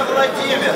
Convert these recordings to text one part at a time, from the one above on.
Владимир.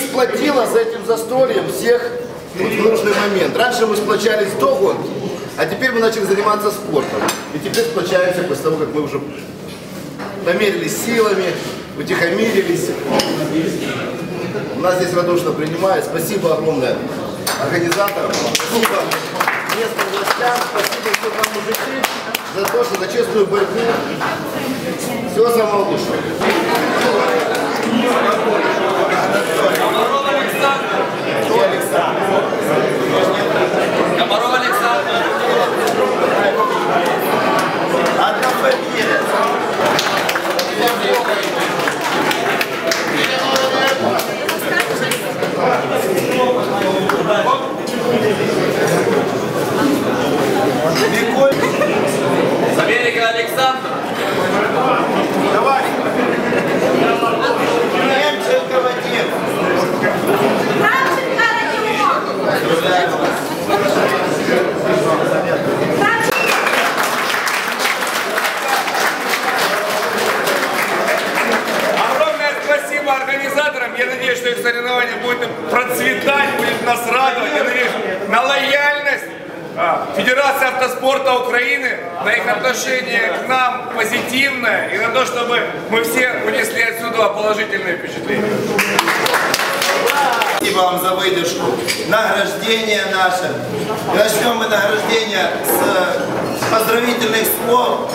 Сплотила за этим застольем всех в нужный момент. Раньше мы сплочались до гонки, а теперь мы начали заниматься спортом. И теперь сплочаемся после того, как мы уже померились силами, утихомирились. Нас здесь радушно принимают. Спасибо огромное организаторам. Спасибо местным властям. Спасибо всем вам, мужики, за то, что за честную борьбу. Всего самого лучшего. Комаров Александр. Комаров Александр. Однофамилец. Николь. Вам за выдержку. Награждение наше. Начнем мы награждение с поздравительных слов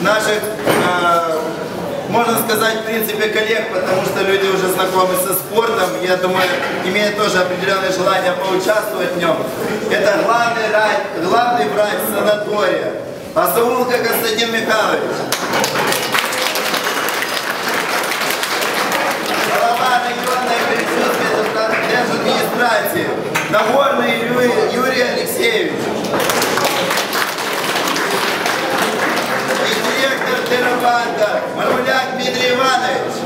наших, э, можно сказать, в принципе, коллег, потому что люди уже знакомы со спортом. Я думаю, имеют тоже определенное желание поучаствовать в нем. Это главный, врач, главный врач санатория. Асаулка Константин Михайлович. Администрации. Нагорный Юрий, Юрий Алексеевич. И директор Терабанка Мармуляк Дмитрий Иванович.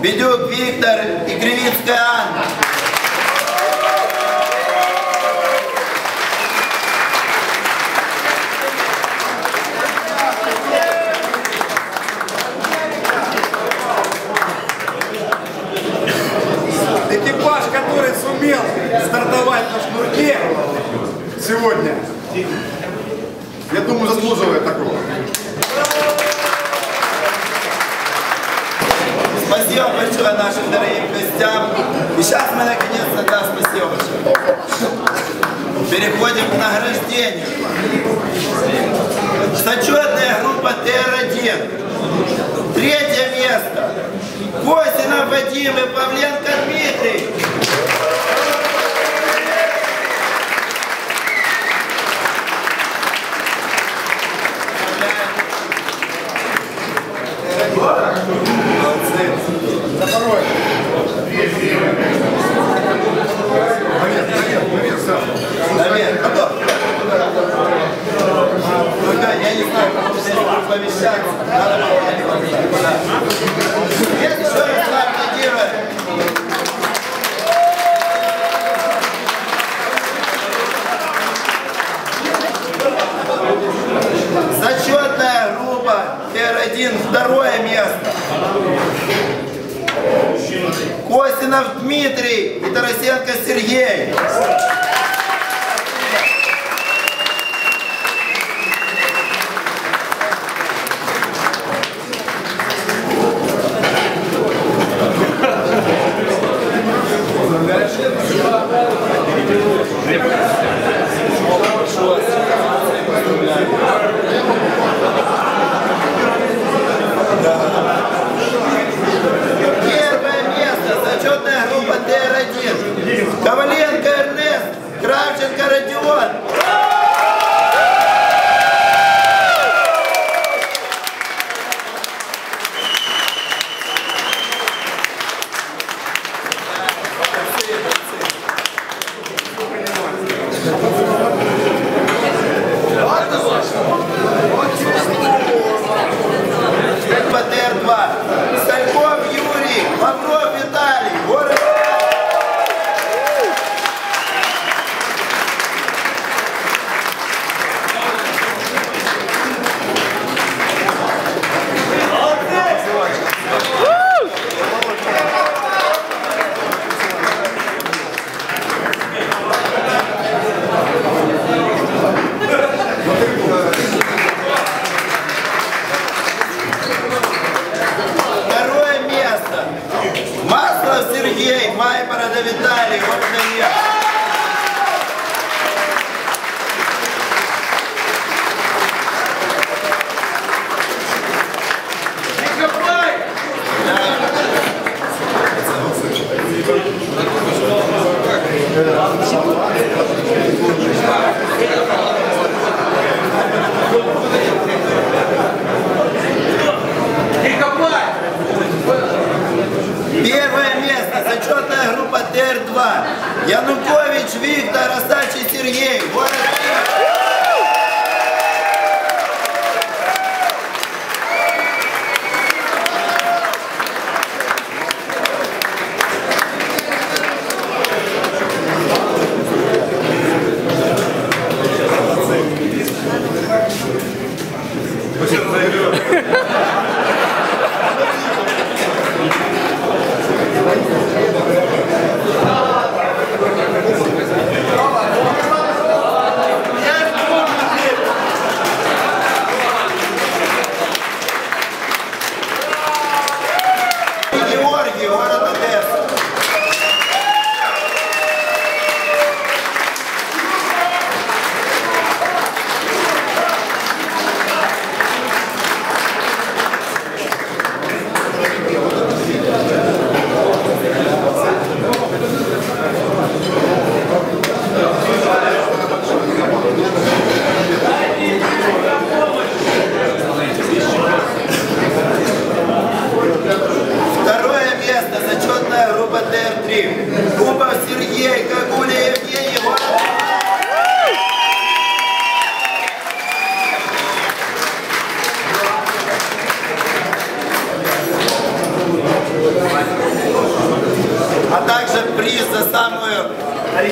ведет Виктор Игривицкая Днем Вечера нашим дорогим гостям. И сейчас мы наконец-то, да, спасибо большое. Переходим к награждению. Сочетная группа ТР-1. Третье место. Костина Вадим и Павленко Дмитрий. Thank you. Я не знаю, как он с вами сядет. Надо было, надо было. Р2. Янукович Виктор Остачий Сергей. Вот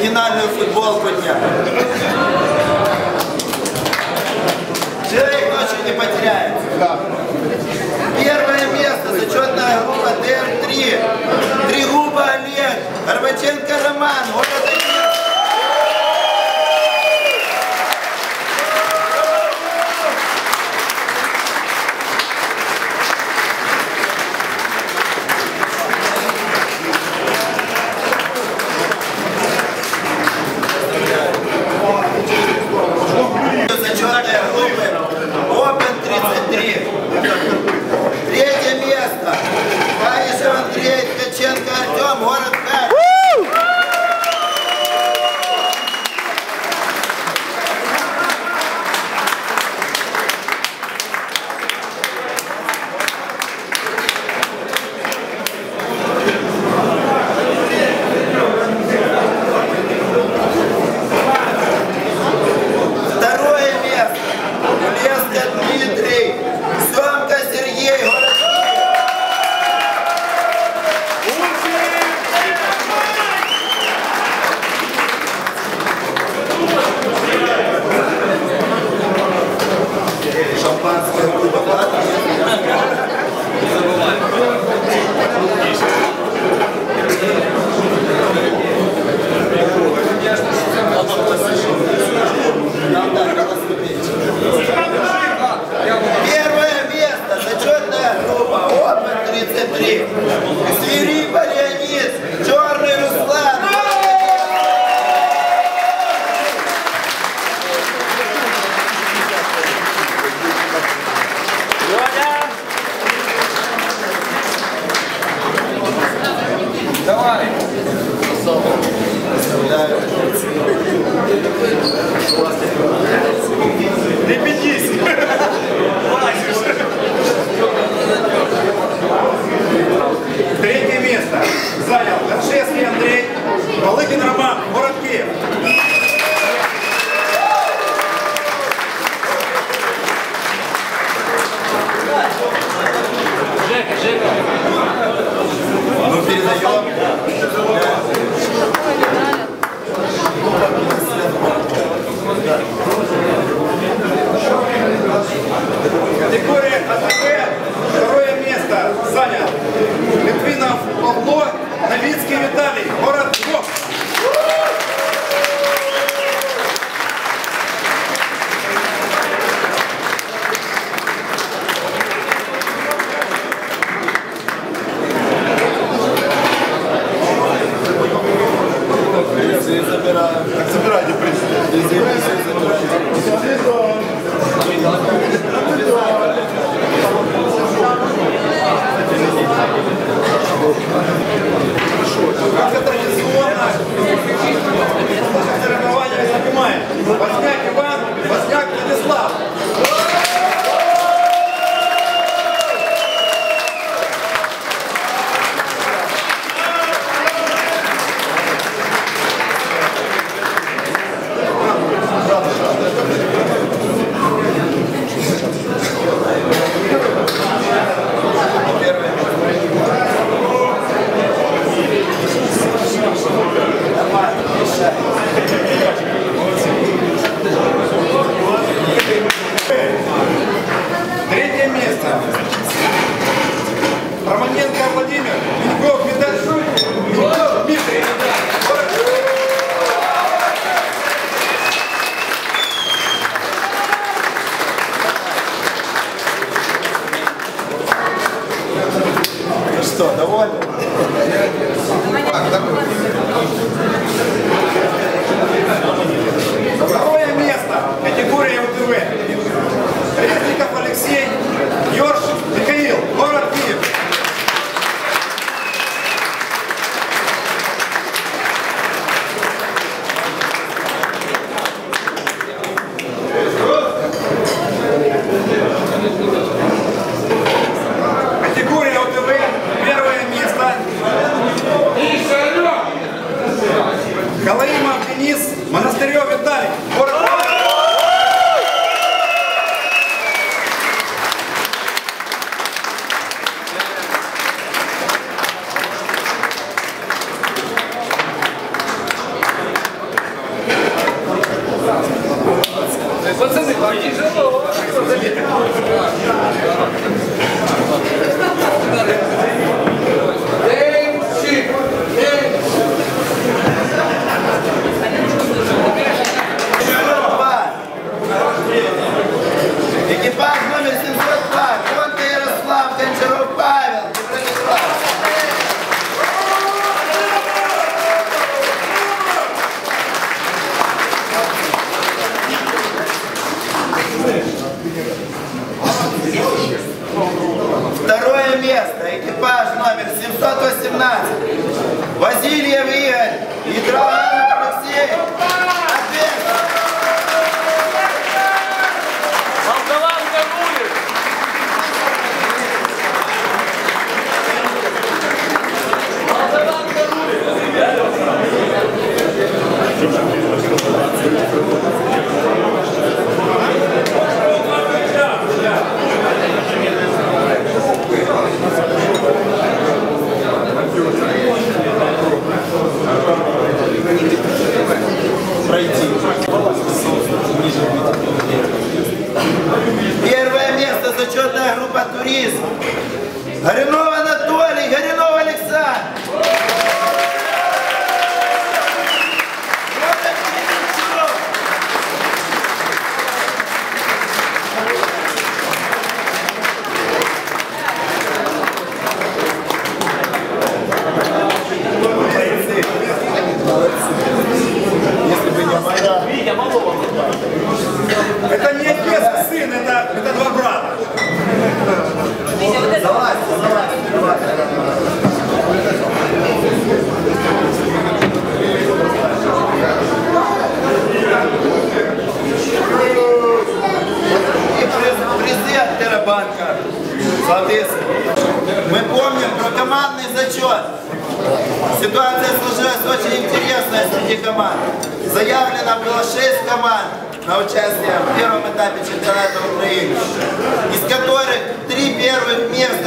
оригинальную футболку дня. Человек ночью не потеряет. Первое место, зачетная группа ДР-3. Тригуба Олег, Горбаченко Роман,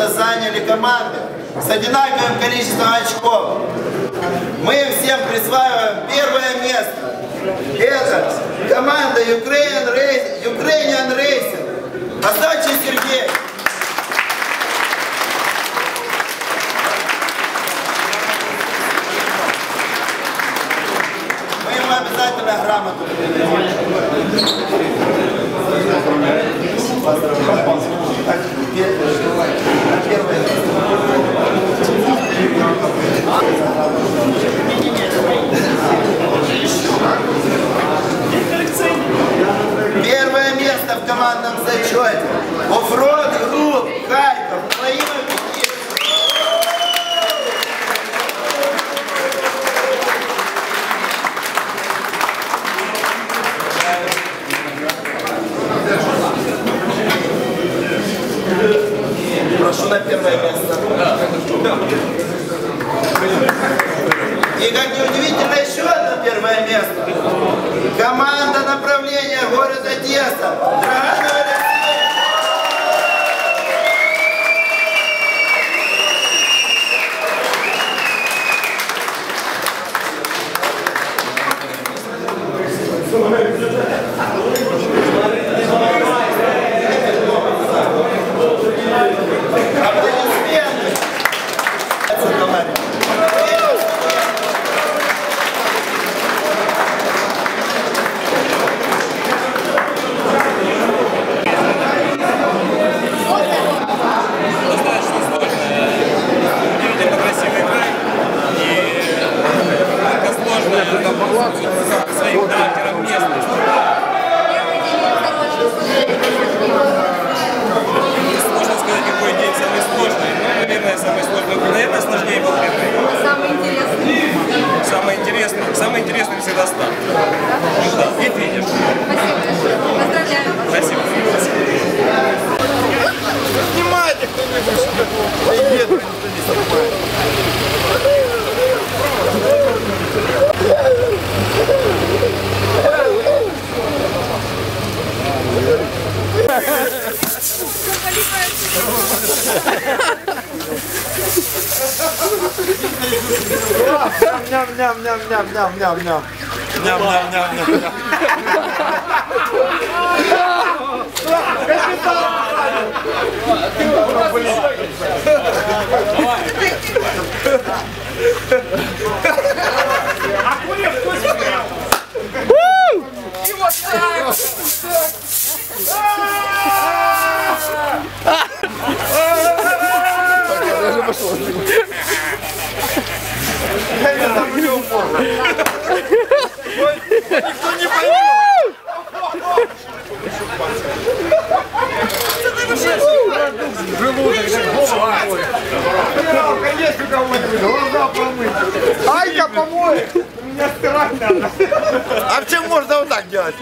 это заняли команды с одинаковым количеством очков. Мы всем присваиваем первое место. Это команда Ukrainian Racing. Ukrainian Racing. Остаточный Сергей. обязательно грамоту первое место в командном зачете. Оффроуд групп Харьков. ням, ням, ням, ням, ням. Ням, ням, ням, ням, ням. И вот так, вот так. Даже пошло. Никто не поймет. Желудок, голова. Конечно, кого-нибудь, глаза помыть. Айка помоет. Меня стирать надо. А в чем можно вот так делать?